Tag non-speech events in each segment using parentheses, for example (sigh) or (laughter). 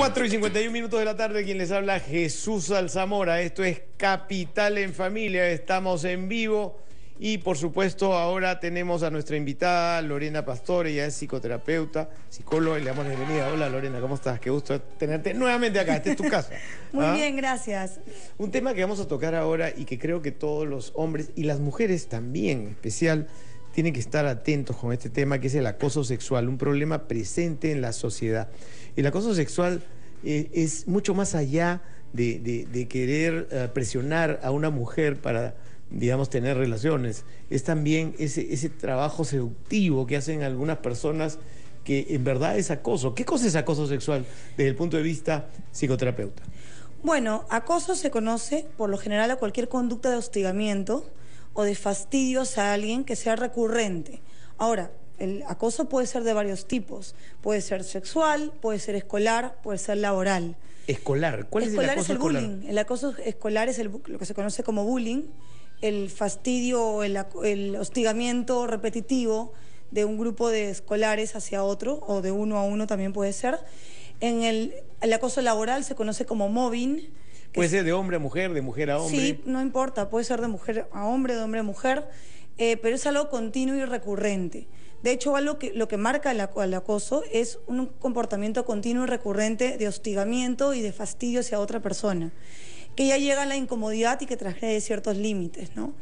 4 y 51 minutos de la tarde, quien les habla Jesús Alzamora. Esto es Capital en Familia, estamos en vivo y por supuesto ahora tenemos a nuestra invitada Lorena Pastore, ella es psicoterapeuta, psicóloga y le damos la bienvenida. Hola Lorena, ¿cómo estás? Qué gusto tenerte nuevamente acá, este es tu casa. (laughs) Muy ¿Ah? bien, gracias. Un tema que vamos a tocar ahora y que creo que todos los hombres y las mujeres también en especial tienen que estar atentos con este tema que es el acoso sexual, un problema presente en la sociedad. El acoso sexual eh, es mucho más allá de, querer eh, presionar a una mujer para, digamos, tener relaciones. Es también ese, ese trabajo seductivo que hacen algunas personas que en verdad es acoso. ¿Qué cosa es acoso sexual desde el punto de vista psicoterapeuta? Bueno, acoso se conoce por lo general a cualquier conducta de hostigamiento o de fastidios a alguien que sea recurrente. Ahora, el acoso puede ser de varios tipos. Puede ser sexual, puede ser escolar, puede ser laboral. Escolar. ¿Cuál escolar es el acoso el escolar? bullying. El acoso escolar es el lo que se conoce como bullying, el fastidio o el, el hostigamiento repetitivo de un grupo de escolares hacia otro, o de uno a uno también puede ser. En el, el acoso laboral se conoce como mobbing. Puede es- ser de hombre a mujer, de mujer a hombre. Sí, no importa, puede ser de mujer a hombre, de hombre a mujer, eh, pero es algo continuo y recurrente. De hecho, algo que, lo que marca el, aco- el acoso es un comportamiento continuo y recurrente de hostigamiento y de fastidio hacia otra persona, que ya llega a la incomodidad y que transgrede ciertos límites, ¿no?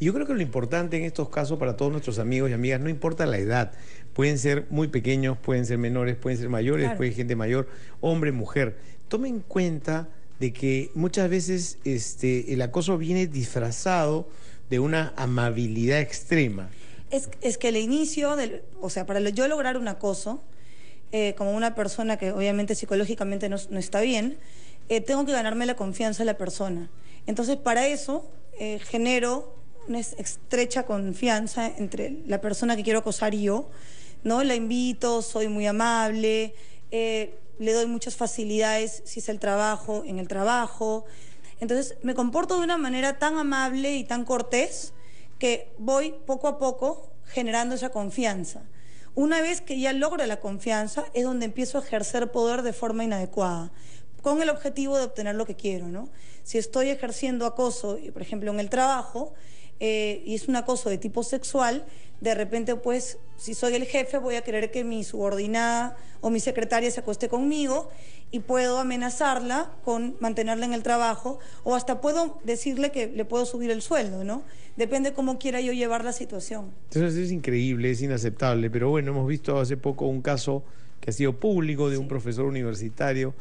Y Yo creo que lo importante en estos casos para todos nuestros amigos y amigas, no importa la edad, pueden ser muy pequeños, pueden ser menores, pueden ser mayores, Claro. puede ser gente mayor, hombre, mujer. Tomen en cuenta de que muchas veces este, el acoso viene disfrazado de una amabilidad extrema. Es, es que el inicio, del, o sea, para yo lograr un acoso, eh, como una persona que obviamente psicológicamente no, no está bien, eh, tengo que ganarme la confianza de la persona. Entonces, para eso, eh, genero una es- estrecha confianza entre la persona que quiero acosar y yo, ¿no? La invito, soy muy amable, le doy muchas facilidades si es el trabajo, en el trabajo. Entonces, me comporto de una manera tan amable y tan cortés que voy poco a poco generando esa confianza. Una vez que ya logro la confianza es donde empiezo a ejercer poder de forma inadecuada, con el objetivo de obtener lo que quiero, ¿no? Si estoy ejerciendo acoso, por ejemplo, en el trabajo, eh, y es un acoso de tipo sexual, de repente, pues, si soy el jefe, voy a querer que mi subordinada o mi secretaria se acueste conmigo y puedo amenazarla con mantenerla en el trabajo o hasta puedo decirle que le puedo subir el sueldo, ¿no? Depende cómo quiera yo llevar la situación. Entonces es increíble, es inaceptable, pero bueno, hemos visto hace poco un caso que ha sido público de un profesor universitario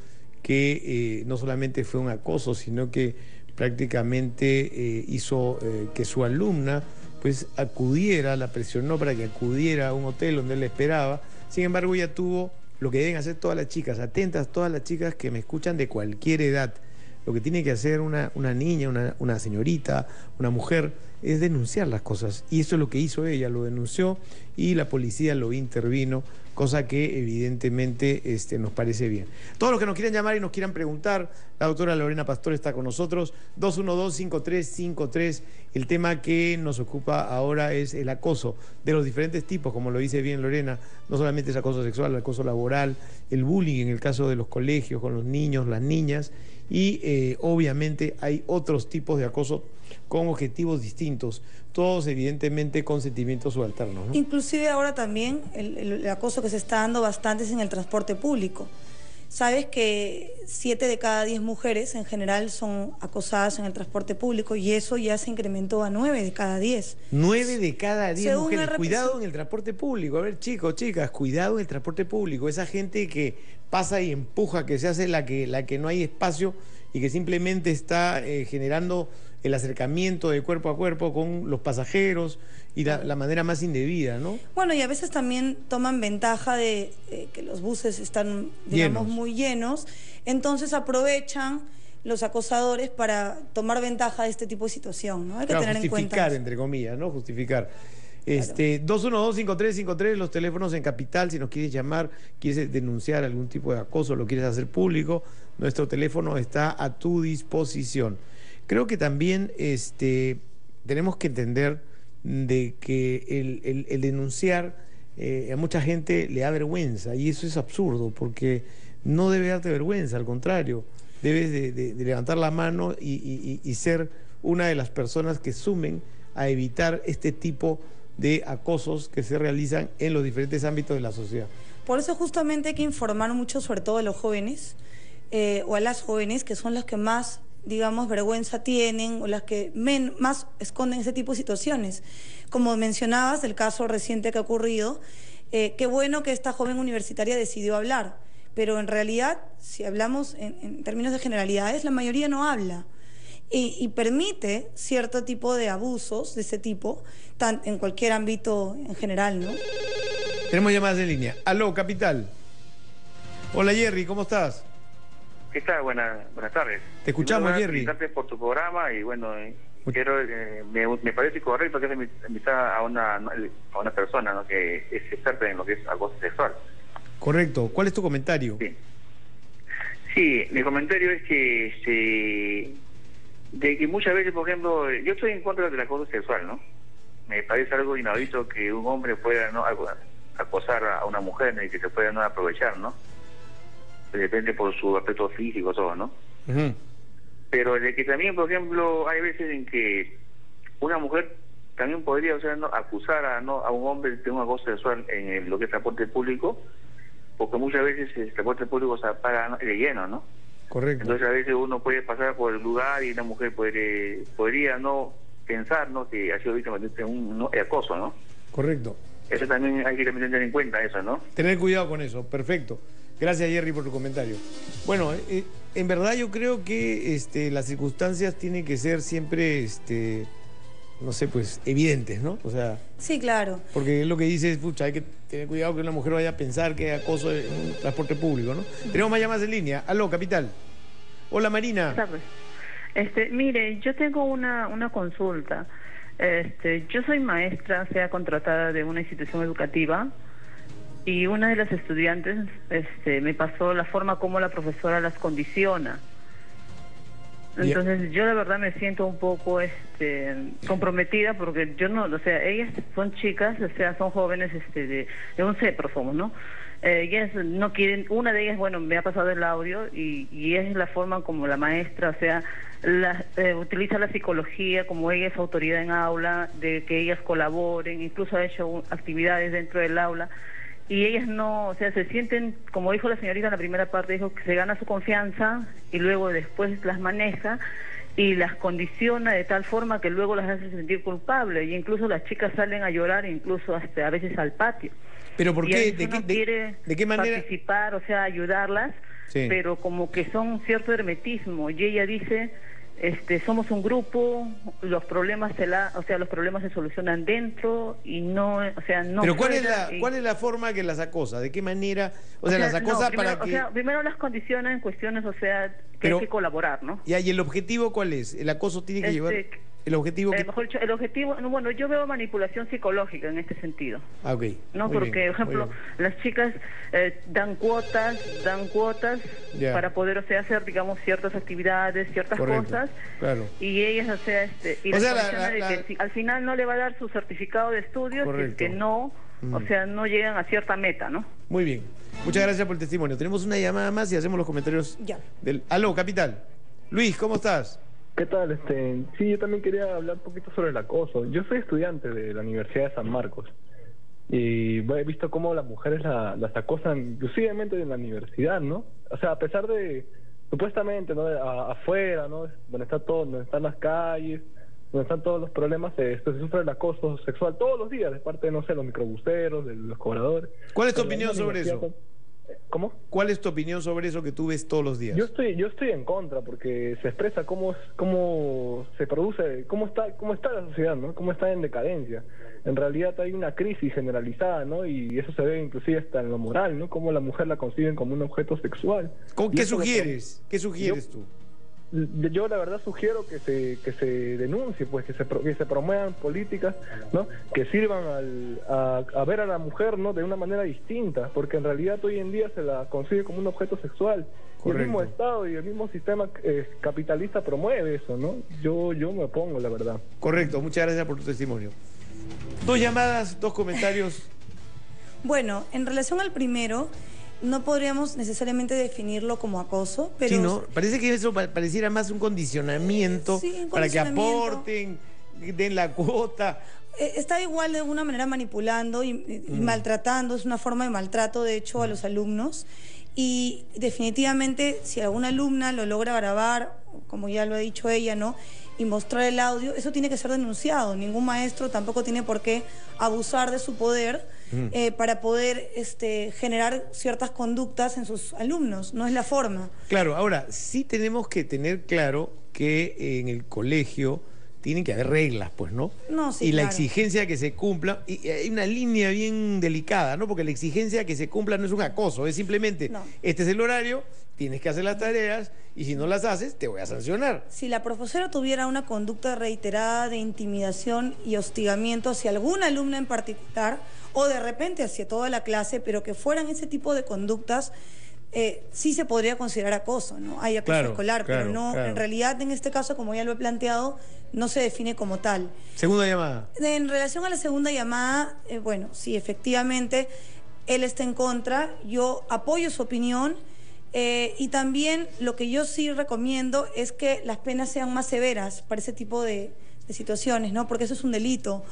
que eh, no solamente fue un acoso, sino que prácticamente eh, hizo eh, que su alumna pues acudiera, la presionó para que acudiera a un hotel donde él la esperaba. Sin embargo, ella tuvo lo que deben hacer todas las chicas, atentas todas las chicas que me escuchan de cualquier edad. Lo que tiene que hacer una, niña, una, una señorita, una mujer, es denunciar las cosas. Y eso es lo que hizo ella, lo denunció y la policía lo intervino, cosa que evidentemente este, nos parece bien. Todos los que nos quieran llamar y nos quieran preguntar, la doctora Lorena Pastor está con nosotros, 212-5353. El tema que nos ocupa ahora es el acoso de los diferentes tipos, como lo dice bien Lorena, no solamente es acoso sexual, el acoso laboral, el bullying en el caso de los colegios, con los niños, las niñas, y eh, obviamente hay otros tipos de acoso con objetivos distintos, todos evidentemente con sentimientos subalternos. ¿no? Inclusive ahora también el, acoso que se está dando bastante es en el transporte público. Sabes que siete de cada diez mujeres en general son acosadas en el transporte público y eso ya se incrementó a nueve de cada diez. Nueve de cada diez Según mujeres. RPC. Cuidado en el transporte público. A ver, chicos, chicas, cuidado en el transporte público. Esa gente que pasa y empuja, que se hace la que, la que no hay espacio y que simplemente está eh, generando el acercamiento de cuerpo a cuerpo con los pasajeros y la, la manera más indebida, ¿no? Bueno, y a veces también toman ventaja de eh, que los buses están, digamos, Llenos. muy llenos, entonces aprovechan los acosadores para tomar ventaja de este tipo de situación, ¿no? Hay que Claro, tener en cuenta. justificar, entre comillas, ¿no? Justificar. Este, 212-5353, los teléfonos en Capital, si nos quieres llamar, quieres denunciar algún tipo de acoso, lo quieres hacer público, nuestro teléfono está a tu disposición. Creo que también este, tenemos que entender de que el, denunciar eh, a mucha gente le da vergüenza y eso es absurdo porque no debe darte vergüenza, al contrario, debes de, levantar la mano y, ser una de las personas que sumen a evitar este tipo de acosos que se realizan en los diferentes ámbitos de la sociedad. Por eso justamente hay que informar mucho, sobre todo a los jóvenes eh, o a las jóvenes, que son las que más digamos, vergüenza tienen o las que más esconden ese tipo de situaciones. Como mencionabas, el caso reciente que ha ocurrido, eh, qué bueno que esta joven universitaria decidió hablar, pero en realidad, si hablamos en, términos de generalidades, la mayoría no habla. Y, permite cierto tipo de abusos de ese tipo, en cualquier ámbito en general, ¿no? Tenemos llamadas de línea. Aló, Capital. Hola, Jerry, ¿cómo estás? ¿Qué tal? Buenas, buenas tardes. Te escuchamos, Jerry. Gracias por tu programa y bueno, eh, quiero eh, me, parece correcto que se invita a una, a una persona que es experta en lo que es acoso sexual. Correcto. ¿Cuál es tu comentario? Sí, sí mi comentario es que este, de que muchas veces, por ejemplo, yo estoy en contra del acoso sexual, ¿no? Me parece algo inaudito que un hombre pueda no acosar a una mujer y que se pueda no aprovechar, ¿no? depende por su aspecto físico, todo, ¿no? Pero de que también, por ejemplo, hay veces en que una mujer también podría o sea, ¿no? acusar a, ¿no? a un hombre de un acoso sexual en lo que es transporte público, porque muchas veces el transporte público se apaga de lleno, ¿no? Correcto. Entonces a veces uno puede pasar por el lugar y una mujer puede, podría no pensar ¿no? que ha sido víctima de un acoso, ¿no? Correcto. Eso también hay que tener en cuenta, eso, ¿no? Tener cuidado con eso, perfecto. Gracias, Jerry, por tu comentario. Bueno, eh, en verdad yo creo que este, las circunstancias tienen que ser siempre, este, no sé, pues, evidentes, ¿no? O sea... Sí, claro. Porque es lo que dice, pucha, hay que tener cuidado que una mujer vaya a pensar que hay acoso en un transporte público, ¿no? Tenemos más llamadas en línea. Aló, capital. Hola, Marina. Este, mire, yo tengo una, una consulta. Este, yo soy maestra, sea contratada de una institución educativa y una de las estudiantes este, me pasó la forma como la profesora las condiciona. Entonces yo la verdad me siento un poco este, comprometida porque yo no, o sea, ellas son chicas, o sea, son jóvenes este, de, de un CEPRO ¿no? Eh, ellas no quieren, una de ellas, bueno, me ha pasado el audio y, y es la forma como la maestra, o sea, la, eh, utiliza la psicología como ella es autoridad en aula, de que ellas colaboren, incluso ha hecho actividades dentro del aula y ellas no, o sea, se sienten, como dijo la señorita en la primera parte, dijo que se gana su confianza y luego después las maneja y las condiciona de tal forma que luego las hace sentir culpables y incluso las chicas salen a llorar incluso hasta a veces al patio. Pero ¿por qué? ¿De, qué, quiere de, qué manera? participar, o sea, ayudarlas, pero como que son cierto hermetismo y ella dice este, somos un grupo, los problemas se la, o sea, los problemas se solucionan dentro y no, o sea, no. Pero cuál es la, cuál es la forma que las acosa, de qué manera, o, sea, las acosa para que. O sea, primero las condiciona en cuestiones, o sea, que hay que colaborar, ¿no? Y, y el objetivo cuál es, el acoso tiene que llevar este, ¿El objetivo? Eh, el objetivo, bueno, yo veo manipulación psicológica en este sentido. Ah, ok. No, porque, por ejemplo, las chicas eh, dan cuotas, dan cuotas para poder, o sea, hacer, digamos, ciertas actividades, ciertas cosas. Claro. Y ellas, o sea, este, y que al final no le va a dar su certificado de estudios si que no, o mm. sea, no llegan a cierta meta, ¿no? Muy bien. Muchas gracias por el testimonio. Tenemos una llamada más y hacemos los comentarios ya. del... Aló, capital. Luis, ¿cómo estás? ¿Qué tal? Este, sí, yo también quería hablar un poquito sobre el acoso. Yo soy estudiante de la Universidad de San Marcos y he visto cómo las mujeres las acosan inclusivamente en la universidad, ¿no? O sea, a pesar de, supuestamente, ¿no? afuera, ¿no? Donde está todo, donde están las calles, donde están todos los problemas, se, se sufre el acoso sexual todos los días de parte, no sé, los microbuseros, de los cobradores. ¿Cuál es tu opinión sobre eso? ¿Cómo? ¿Cuál es tu opinión sobre eso que tú ves todos los días? Yo estoy, yo estoy en contra porque se expresa cómo, cómo se produce, cómo está, cómo está la sociedad, ¿no? Cómo está en decadencia. En realidad hay una crisis generalizada, ¿no? Y eso se ve inclusive hasta en lo moral, ¿no? Cómo la mujer la conciben como un objeto sexual. ¿Qué sugieres? ¿Qué sugieres tú? Yo la verdad sugiero que se que se denuncie pues que se que se promuevan políticas no que sirvan al, a, ver a la mujer no de una manera distinta porque en realidad hoy en día se la consigue como un objeto sexual. Y el mismo estado y el mismo sistema eh, capitalista promueve eso no yo yo me opongo la verdad. Correcto muchas gracias por tu testimonio. Dos llamadas dos comentarios. Bueno en relación al primero no podríamos necesariamente definirlo como acoso, pero... Sí, ¿no? Parece que eso pa- pareciera más un condicionamiento Sí, un para que condicionamiento. aporten, den la cuota. Eh, está igual de alguna manera manipulando y, y Mm. maltratando, es una forma de maltrato de hecho a los alumnos y definitivamente si alguna alumna lo logra grabar, como ya lo ha dicho ella, ¿no? y mostrar el audio, eso tiene que ser denunciado. Ningún maestro tampoco tiene por qué abusar de su poder Mm. eh, para poder este, generar ciertas conductas en sus alumnos. No es la forma. Claro, ahora sí tenemos que tener claro que en el colegio tienen que haber reglas, pues, ¿no? No, sí, y la claro. exigencia que se cumpla, y hay una línea bien delicada, ¿no? Porque la exigencia que se cumpla no es un acoso, es simplemente, No. este es el horario, tienes que hacer las tareas, y si no las haces, te voy a sancionar. Si la profesora tuviera una conducta reiterada de intimidación y hostigamiento hacia alguna alumna en particular, o de repente hacia toda la clase, pero que fueran ese tipo de conductas, eh, sí se podría considerar acoso, ¿no? Hay acoso Claro, escolar, claro, pero no, claro. en realidad en este caso, como ya lo he planteado, no se define como tal. Segunda llamada. En relación a la segunda llamada, eh, bueno, sí, efectivamente, él está en contra, yo apoyo su opinión eh, y también lo que yo sí recomiendo es que las penas sean más severas para ese tipo de, de situaciones, ¿no? Porque eso es un delito.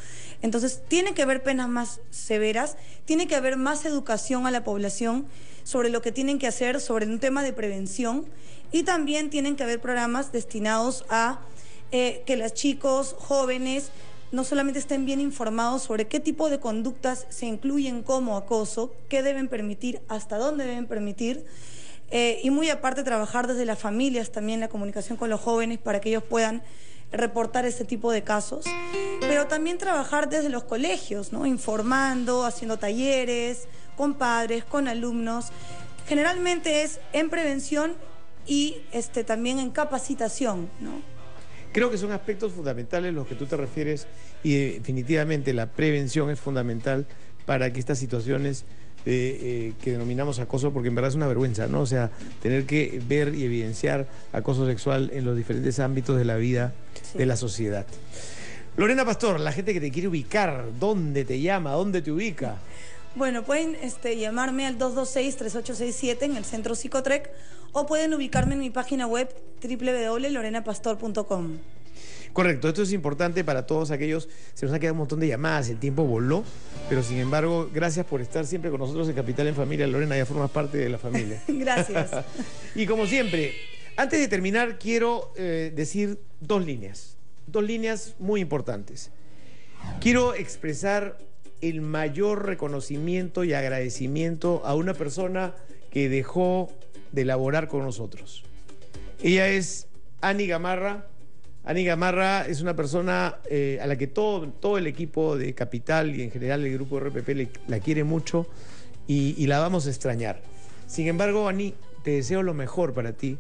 Entonces, tiene que haber penas más severas, tiene que haber más educación a la población sobre lo que tienen que hacer, sobre un tema de prevención y también tienen que haber programas destinados a eh, que los chicos jóvenes no solamente estén bien informados sobre qué tipo de conductas se incluyen como acoso, qué deben permitir, hasta dónde deben permitir, eh, y muy aparte trabajar desde las familias también la comunicación con los jóvenes para que ellos puedan reportar este tipo de casos, pero también trabajar desde los colegios, ¿no? informando, haciendo talleres con padres, con alumnos. Generalmente es en prevención y este, también en capacitación, ¿no? Creo que son aspectos fundamentales los que tú te refieres y definitivamente la prevención es fundamental para que estas situaciones eh, eh, que denominamos acoso, porque en verdad es una vergüenza, ¿no? O sea, tener que ver y evidenciar acoso sexual en los diferentes ámbitos de la vida Sí. de la sociedad. Lorena Pastor, la gente que te quiere ubicar, ¿dónde te llama? ¿Dónde te ubica? Bueno, pueden este, llamarme al 226-3867 en el centro Psicotrec o pueden ubicarme en mi página web www.lorenapastor.com. Correcto, esto es importante para todos aquellos. Se nos ha quedado un montón de llamadas, el tiempo voló, pero sin embargo, gracias por estar siempre con nosotros en Capital en Familia. Lorena, ya formas parte de la familia. (laughs) Gracias. (laughs) y como siempre, antes de terminar, quiero eh, decir dos líneas, dos líneas muy importantes. Quiero expresar el mayor reconocimiento y agradecimiento a una persona que dejó de laborar con nosotros. Ella es Ani Gamarra. Ani Gamarra es una persona eh, a la que todo, todo el equipo de Capital y en general el grupo RPP le- la quiere mucho y, la vamos a extrañar. Sin embargo, Ani, te deseo lo mejor para ti,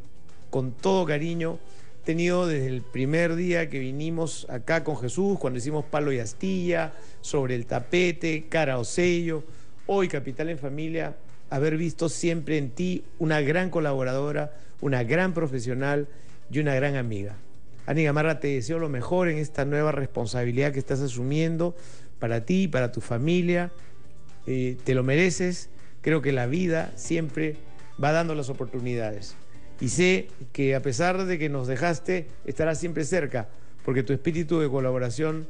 con todo cariño. Tenido desde el primer día que vinimos acá con Jesús, cuando hicimos palo y astilla, sobre el tapete, cara o sello, hoy Capital en Familia, haber visto siempre en ti una gran colaboradora, una gran profesional y una gran amiga. Ani Gamarra, te deseo lo mejor en esta nueva responsabilidad que estás asumiendo para ti, para tu familia. Eh, te lo mereces. Creo que la vida siempre va dando las oportunidades. Y sé que a pesar de que nos dejaste, estarás siempre cerca, porque tu espíritu de colaboración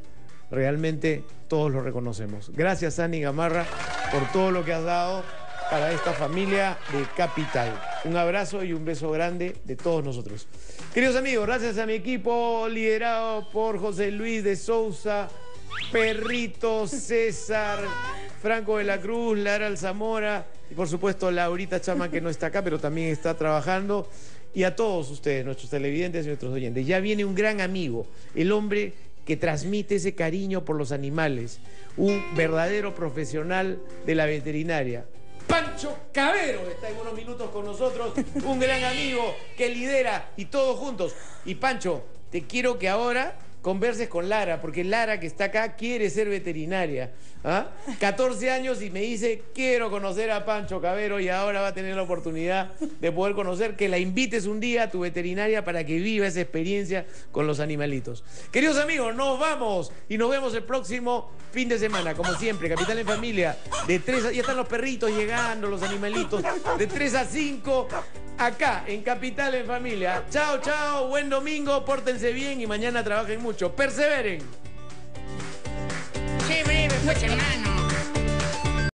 realmente todos lo reconocemos. Gracias, Ani Gamarra, por todo lo que has dado para esta familia de Capital. Un abrazo y un beso grande de todos nosotros. Queridos amigos, gracias a mi equipo liderado por José Luis de Sousa, Perrito, César, Franco de la Cruz, Lara Alzamora y por supuesto Laurita Chama que no está acá pero también está trabajando. Y a todos ustedes, nuestros televidentes y nuestros oyentes. Ya viene un gran amigo, el hombre que transmite ese cariño por los animales, un verdadero profesional de la veterinaria. Pancho Cabero está en unos minutos con nosotros, un gran amigo que lidera y todos juntos. Y Pancho, te quiero que ahora converses con Lara, porque Lara que está acá quiere ser veterinaria. ¿ah? 14 años y me dice, quiero conocer a Pancho Cabero y ahora va a tener la oportunidad de poder conocer, que la invites un día a tu veterinaria para que viva esa experiencia con los animalitos. Queridos amigos, nos vamos y nos vemos el próximo fin de semana, como siempre, Capital en Familia, de 3 a, ya están los perritos llegando, los animalitos, de 3 a 5, acá en Capital en Familia. Chao, chao, buen domingo, pórtense bien y mañana trabajen mucho. Perseveren. Qué breve, pues, hermano.